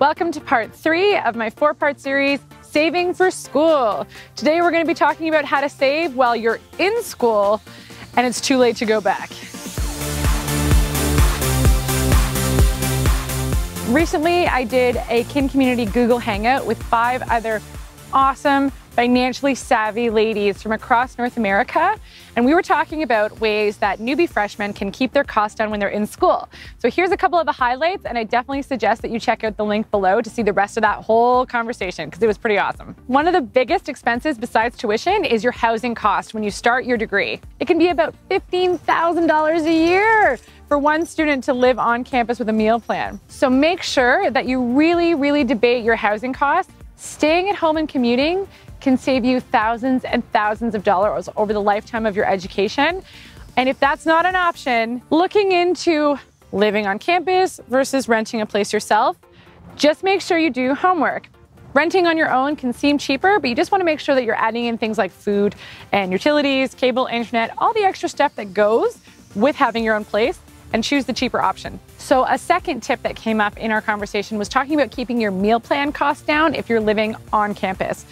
Welcome to part three of my four part series, Saving for School. Today we're going to be talking about how to save while you're in school and it's too late to go back. Recently, I did a Kin Community Google Hangout with five other awesome financially savvy ladies from across North America. And we were talking about ways that newbie freshmen can keep their costs down when they're in school. So here's a couple of the highlights, and I definitely suggest that you check out the link below to see the rest of that whole conversation because it was pretty awesome. One of the biggest expenses besides tuition is your housing cost when you start your degree. It can be about $15,000 a year for one student to live on campus with a meal plan. So make sure that you really, really debate your housing costs. Staying at home and commuting can save you thousands and thousands of dollars over the lifetime of your education. And if that's not an option, looking into living on campus versus renting a place yourself, just make sure you do your homework. Renting on your own can seem cheaper, but you just want to make sure that you're adding in things like food and utilities, cable, internet, all the extra stuff that goes with having your own place and choose the cheaper option. So, a second tip that came up in our conversation was talking about keeping your meal plan costs down if you're living on campus.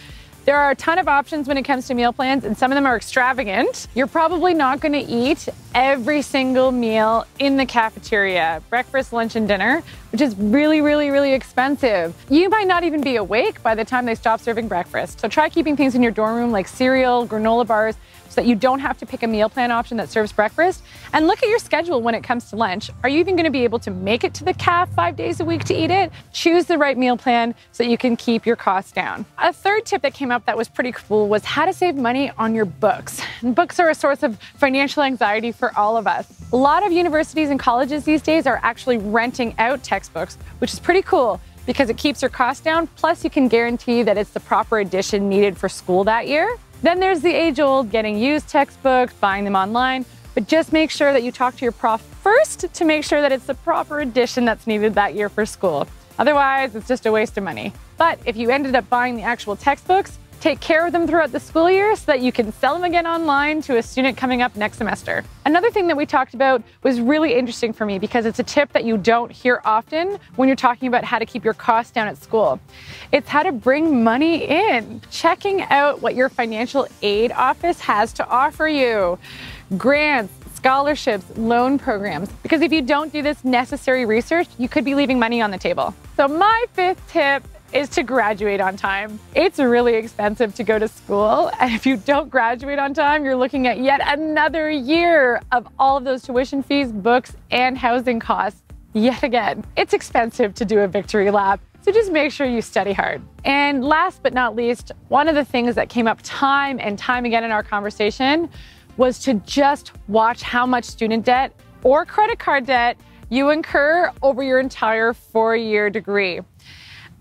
There are a ton of options when it comes to meal plans, and some of them are extravagant. You're probably not going to eat every single meal in the cafeteria breakfast, lunch, and dinner, which is really, really, really expensive. You might not even be awake by the time they stop serving breakfast. So try keeping things in your dorm room like cereal, granola bars, so that you don't have to pick a meal plan option that serves breakfast. And look at your schedule when it comes to lunch. Are you even going to be able to make it to the caf five days a week to eat it? Choose the right meal plan so that you can keep your costs down. A third tip that came up that was pretty cool was how to save money on your books. And books are a source of financial anxiety for all of us. A lot of universities and colleges these days are actually renting out textbooks, which is pretty cool because it keeps your costs down. Plus, you can guarantee that it's the proper edition needed for school that year. Then there's the age old getting used textbooks, buying them online, but just make sure that you talk to your prof first to make sure that it's the proper edition that's needed that year for school. Otherwise, it's just a waste of money. But if you ended up buying the actual textbooks, Take care of them throughout the school year so that you can sell them again online to a student coming up next semester. Another thing that we talked about was really interesting for me because it's a tip that you don't hear often when you're talking about how to keep your costs down at school. It's how to bring money in, checking out what your financial aid office has to offer you. Grants, scholarships, loan programs. Because if you don't do this necessary research, you could be leaving money on the table. So, my fifth tip is to graduate on time. It's really expensive to go to school. And if you don't graduate on time, you're looking at yet another year of all of those tuition fees, books, and housing costs. Yet again, it's expensive to do a victory lap. So just make sure you study hard. And last but not least, one of the things that came up time and time again in our conversation was to just watch how much student debt or credit card debt you incur over your entire four year degree.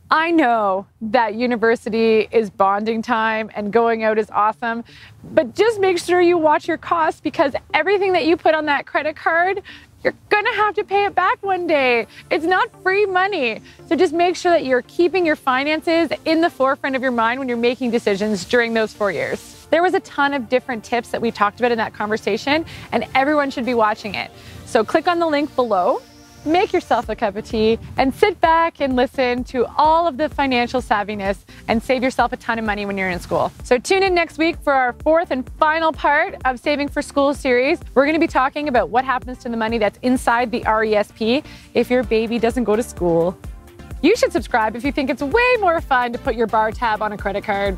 I know that university is bonding time and going out is awesome, but just make sure you watch your costs because everything that you put on that credit card, you're gonna have to pay it back one day. It's not free money. So just make sure that you're keeping your finances in the forefront of your mind when you're making decisions during those four years. There was a ton of different tips that we talked about in that conversation, and everyone should be watching it. So click on the link below make yourself a cup of tea and sit back and listen to all of the financial savviness and save yourself a ton of money when you're in school. So tune in next week for our fourth and final part of Saving for School series. We're going to be talking about what happens to the money that's inside the RESP if your baby doesn't go to school. You should subscribe if you think it's way more fun to put your bar tab on a credit card.